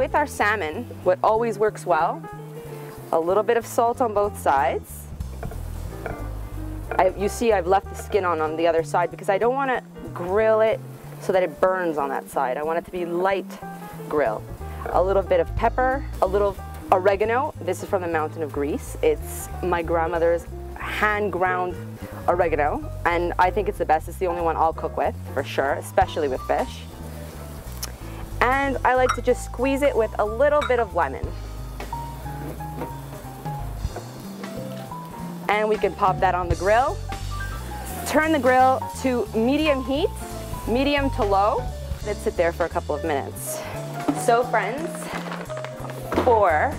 with our salmon, what always works well, a little bit of salt on both sides. I, you see I've left the skin on on the other side because I don't want to grill it so that it burns on that side. I want it to be light grill. A little bit of pepper, a little oregano. This is from the mountain of Greece. It's my grandmother's hand ground oregano and I think it's the best. It's the only one I'll cook with for sure, especially with fish. And I like to just squeeze it with a little bit of lemon. And we can pop that on the grill. Turn the grill to medium heat, medium to low. Let it sit there for a couple of minutes. So friends, for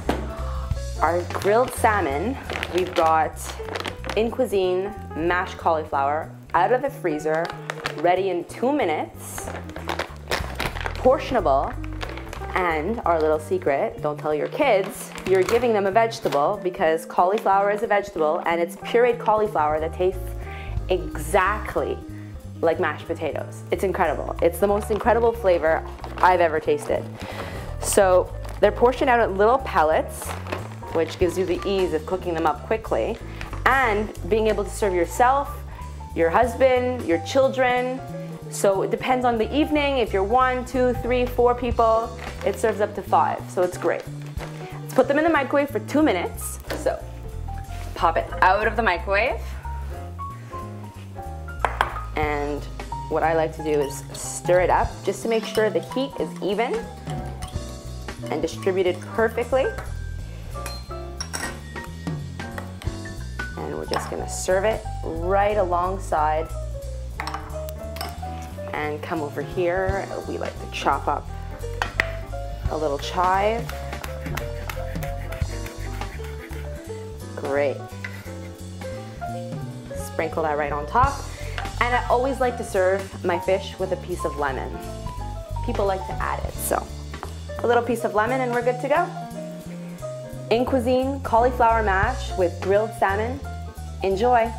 our grilled salmon, we've got In Cuisin mashed cauliflower out of the freezer, ready in two minutes, portionable, and our little secret, don't tell your kids, you're giving them a vegetable because cauliflower is a vegetable and it's pureed cauliflower that tastes exactly like mashed potatoes. It's incredible. It's the most incredible flavor I've ever tasted. So they're portioned out at little pellets, which gives you the ease of cooking them up quickly and being able to serve yourself, your husband, your children. So it depends on the evening. If you're one, two, three, four people, it serves up to five. So it's great. Let's put them in the microwave for two minutes. So pop it out of the microwave. And what I like to do is stir it up just to make sure the heat is even and distributed perfectly. And we're just gonna serve it right alongside and come over here. We like to chop up a little chive. Great. Sprinkle that right on top. And I always like to serve my fish with a piece of lemon. People like to add it, so a little piece of lemon and we're good to go. In Cuisin, cauliflower mash with grilled salmon. Enjoy.